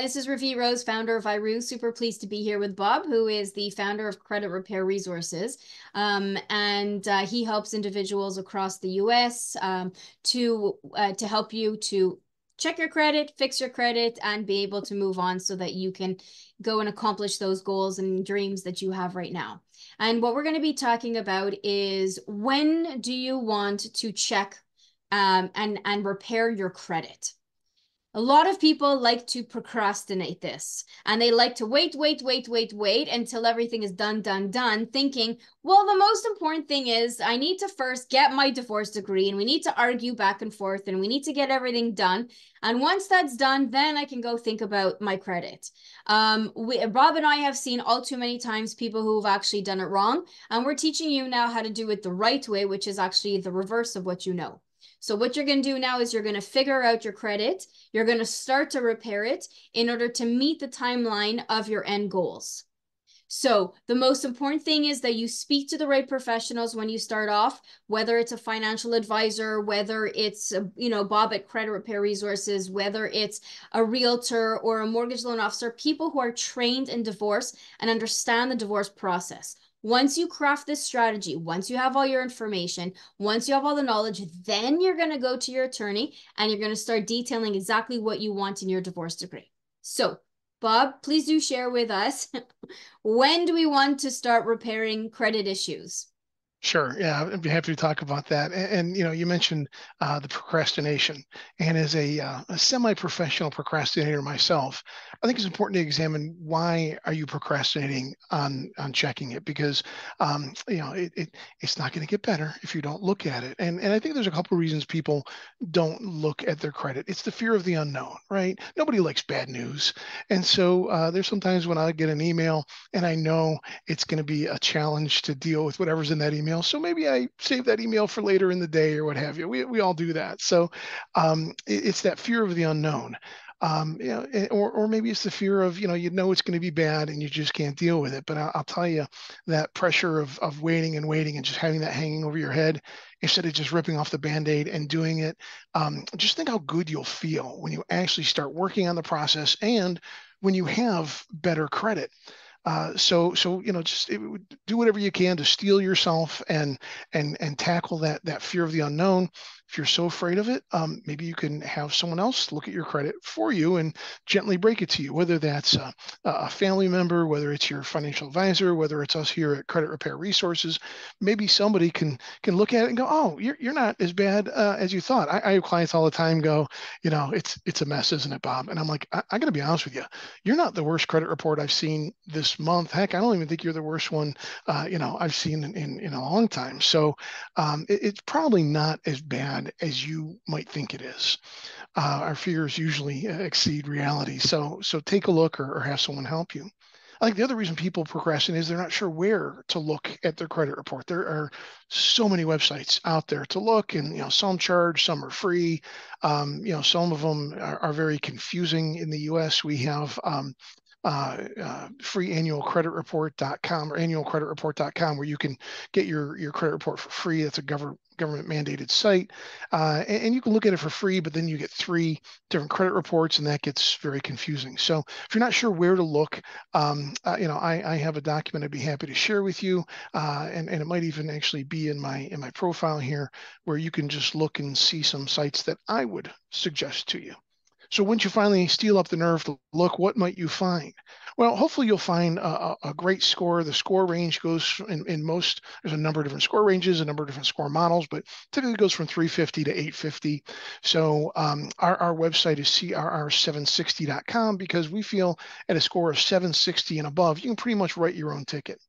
Hi, this is Ravit Rose, founder of Irooze. Super pleased to be here with Bob, who is the founder of Credit Repair Resources. Um, and uh, he helps individuals across the US um, to, uh, to help you to check your credit, fix your credit, and be able to move on so that you can go and accomplish those goals and dreams that you have right now. And what we're going to be talking about is when do you want to check um, and, and repair your credit? A lot of people like to procrastinate this and they like to wait, wait, wait, wait, wait until everything is done, done, done, thinking, well, the most important thing is I need to first get my divorce decree and we need to argue back and forth and we need to get everything done. And once that's done, then I can go think about my credit. Um, we, Rob and I have seen all too many times people who've actually done it wrong. And we're teaching you now how to do it the right way, which is actually the reverse of what you know. So what you're going to do now is you're going to figure out your credit. You're going to start to repair it in order to meet the timeline of your end goals. So the most important thing is that you speak to the right professionals when you start off, whether it's a financial advisor, whether it's, a, you know, Bob at Credit Repair Resources, whether it's a realtor or a mortgage loan officer, people who are trained in divorce and understand the divorce process. Once you craft this strategy, once you have all your information, once you have all the knowledge, then you're going to go to your attorney and you're going to start detailing exactly what you want in your divorce decree. So, Bob, please do share with us when do we want to start repairing credit issues? Sure. Yeah, I'd be happy to talk about that. And, and you know, you mentioned uh, the procrastination, and as a, uh, a, semi-professional procrastinator myself, I think it's important to examine why are you procrastinating on on checking it because um, you know it, it it's not going to get better if you don't look at it. And and I think there's a couple of reasons people don't look at their credit. It's the fear of the unknown, right? Nobody likes bad news, and so uh, there's sometimes when I get an email and I know it's going to be a challenge to deal with whatever's in that email email. So maybe I save that email for later in the day or what have you. We, we all do that. So um, it, it's that fear of the unknown. Um, you know, eh, or, or maybe it's the fear of, you know, you know it's going to be bad and you just can't deal with it. But I'll, I'll tell you that pressure of, of waiting and waiting and just having that hanging over your head instead of just ripping off the band-aid and doing it um, just think how good you'll feel when you actually start working on the process and when you have better credit uh, so so you know just it, do whatever you can to steel yourself and and and tackle that that fear of the unknown if you're so afraid of it, um, maybe you can have someone else look at your credit for you and gently break it to you, whether that's a, a family member, whether it's your financial advisor, whether it's us here at Credit Repair Resources. Maybe somebody can can look at it and go, "Oh, you're, you're not as bad uh, as you thought." I, I, have clients all the time go, "You know, it's it's a mess, isn't it, Bob?" And I'm like, I, I got to be honest with you, you're not the worst credit report I've seen this month. Heck, I don't even think you're the worst one, uh, you know, I've seen in, in, in a long time. So um, it, it's probably not as bad as you might think it is. Uh, our fears usually uh, exceed reality. So, so take a look or, or have someone help you. I think the other reason people procrastinate is they're not sure where to look at their credit report. There are so many websites out there to look, and you know some charge, some are free. Um, you know some of them are, are, very confusing. In the U.S., we have um, uh, uh, free annual credit report.com or annualcreditreport.com where you can get your, your credit report for free. That's a government government mandated site. Uh, and, and, you can look at it for free, but then you get three different credit reports and that gets very confusing. So if you're not sure where to look, um, uh, you know, I, I, have a document I'd be happy to share with you. Uh, and, and it might even actually be in my, in my profile here where you can just look and see some sites that I would suggest to you. So once you finally steel up the nerve to look, what might you find? Well, hopefully you'll find a, a great score. The score range goes in, in, most, there's a number of different score ranges, a number of different score models, but typically goes from 350 to 850. So um, our, our website is crr760.com because we feel at a score of 760 and above, you can pretty much write your own ticket.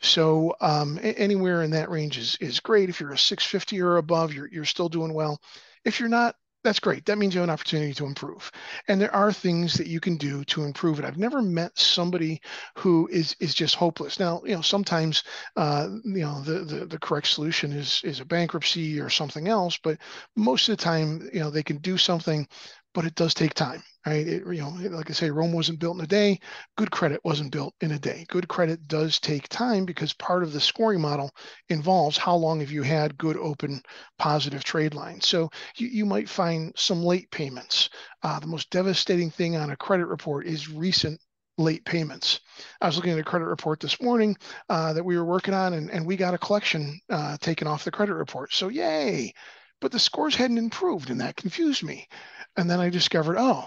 So um, anywhere in that range is, is great. If you're a 650 or above, you're, you're still doing well. If you're not, that's great. That means you have an opportunity to improve. And there are things that you can do to improve it. I've never met somebody who is is just hopeless. Now, you know, sometimes uh, you know the, the the correct solution is is a bankruptcy or something else, but most of the time, you know, they can do something, but it does take time. Right? It, you know, like I say, Rome wasn't built in a day. Good credit wasn't built in a day. Good credit does take time because part of the scoring model involves how long have you had good, open, positive trade lines. So you, you might find some late payments. Uh, the most devastating thing on a credit report is recent late payments. I was looking at a credit report this morning uh, that we were working on, and, and we got a collection uh, taken off the credit report. So, yay. But the scores hadn't improved, and that confused me. And then I discovered, oh,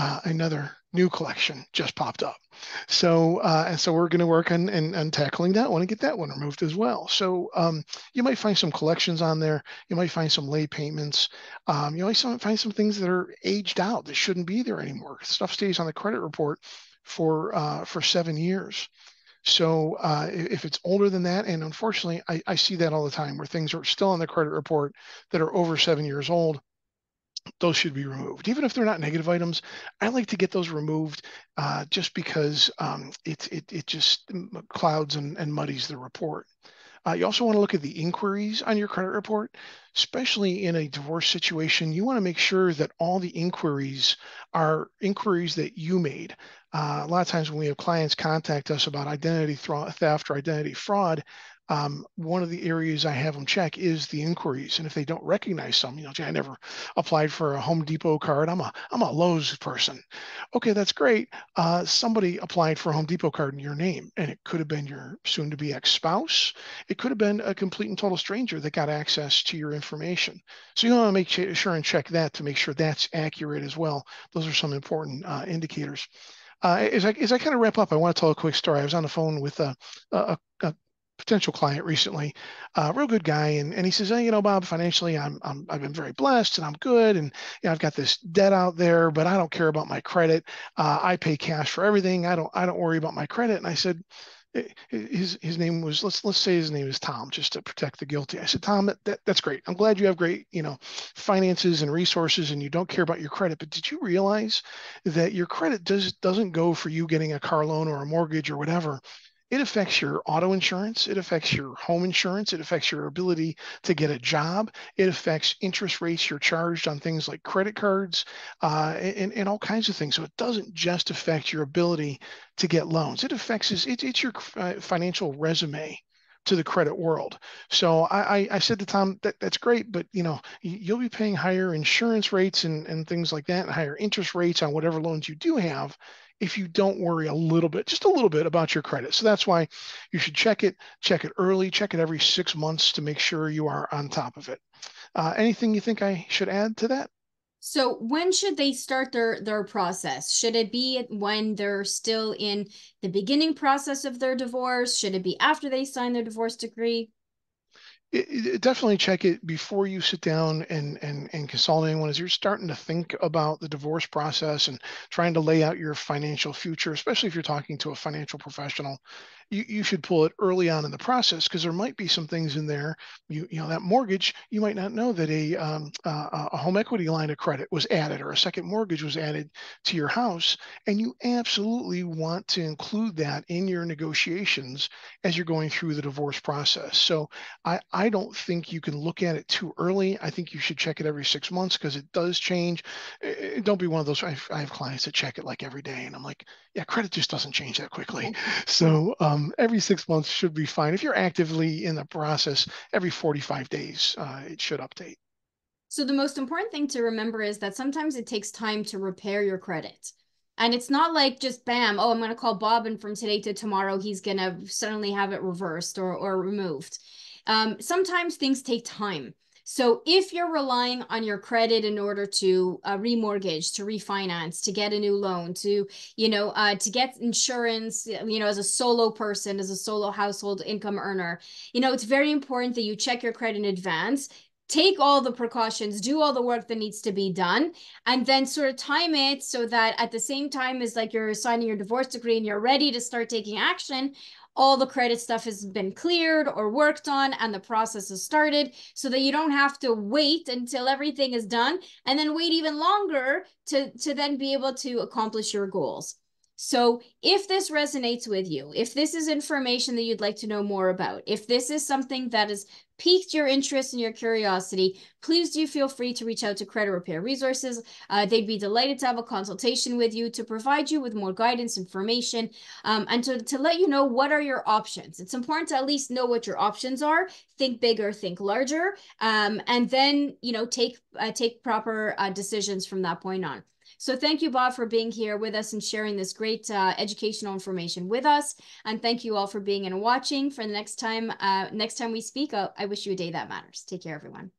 uh, another new collection just popped up. So uh, and so we're going to work on, on, on tackling that one and get that one removed as well. So um, you might find some collections on there. You might find some late payments. Um, you might find some things that are aged out that shouldn't be there anymore. Stuff stays on the credit report for uh, for seven years. So uh, if it's older than that, and unfortunately, I, I see that all the time where things are still on the credit report that are over seven years old, those should be removed. Even if they're not negative items, I like to get those removed uh, just because um, it, it, it just clouds and, and muddies the report. Uh, you also want to look at the inquiries on your credit report, especially in a divorce situation. You want to make sure that all the inquiries are inquiries that you made. Uh, a lot of times when we have clients contact us about identity theft or identity fraud, um, one of the areas I have them check is the inquiries. And if they don't recognize some, you know, I never applied for a Home Depot card. I'm a I'm a Lowe's person. Okay, that's great. Uh, somebody applied for a Home Depot card in your name, and it could have been your soon-to-be ex-spouse. It could have been a complete and total stranger that got access to your information. So you want to make sure and check that to make sure that's accurate as well. Those are some important uh, indicators. Uh, as I as I kind of wrap up, I want to tell a quick story. I was on the phone with a, a, a potential client recently, uh, real good guy, and, and he says, hey, you know, Bob, financially, I'm, I'm I've been very blessed and I'm good, and you know, I've got this debt out there, but I don't care about my credit. Uh, I pay cash for everything. I don't I don't worry about my credit. And I said, his his name was let's let's say his name is Tom just to protect the guilty. I said, Tom, that, that that's great. I'm glad you have great you know finances and resources and you don't care about your credit. But did you realize that your credit does doesn't go for you getting a car loan or a mortgage or whatever? It affects your auto insurance, it affects your home insurance, it affects your ability to get a job, it affects interest rates you're charged on things like credit cards uh, and, and all kinds of things. So it doesn't just affect your ability to get loans, it affects it's, it's your financial resume to the credit world. So I, I, I, said to Tom, that, that's great, but you know, you'll be paying higher insurance rates and, and things like that, and higher interest rates on whatever loans you do have if you don't worry a little bit, just a little bit about your credit. So that's why you should check it, check it early, check it every six months to make sure you are on top of it. Uh, anything you think I should add to that? So when should they start their their process? Should it be when they're still in the beginning process of their divorce? Should it be after they sign their divorce decree? It, it, definitely check it before you sit down and, and, and consult anyone. As you're starting to think about the divorce process and trying to lay out your financial future, especially if you're talking to a financial professional you, you should pull it early on in the process because there might be some things in there. You, you know, that mortgage, you might not know that a, um, uh, a home equity line of credit was added or a second mortgage was added to your house. And you absolutely want to include that in your negotiations as you're going through the divorce process. So I, I don't think you can look at it too early. I think you should check it every six months because it does change. It, don't be one of those. I have, I have clients that check it like every day, and I'm like, yeah, credit just doesn't change that quickly. So um, every six months should be fine. If you're actively in the process, every 45 days, uh, it should update. So the most important thing to remember is that sometimes it takes time to repair your credit. And it's not like just bam, oh, I'm going to call Bob and from today to tomorrow, he's going to suddenly have it reversed or, or removed. Um, sometimes things take time. So if you're relying on your credit in order to uh, remortgage, to refinance, to get a new loan, to you know, uh, to get insurance, you know, as a solo person, as a solo household income earner, you know, it's very important that you check your credit in advance take all the precautions, do all the work that needs to be done, and then sort of time it so that at the same time as like you're signing your divorce decree and you're ready to start taking action, all the credit stuff has been cleared or worked on and the process has started so that you don't have to wait until everything is done and then wait even longer to, to then be able to accomplish your goals. So if this resonates with you, if this is information that you'd like to know more about, if this is something that has piqued your interest and your curiosity, please do feel free to reach out to Credit Repair Resources. Uh, they'd be delighted to have a consultation with you to provide you with more guidance, information, um, and to, to let you know what are your options. It's important to at least know what your options are. Think bigger, think larger, um, and then you know take uh, take proper uh, decisions from that point on. So thank you, Bob, for being here with us and sharing this great uh, educational information with us. And thank you all for being and watching. For the next time, uh, next time we speak, uh, I wish you a day that matters. Take care, everyone.